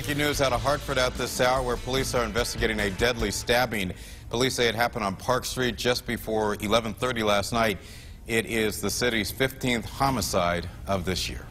Breaking news out of Hartford at this hour where police are investigating a deadly stabbing. Police say it happened on Park Street just before 11:30 last night. It is the city's 15th homicide of this year.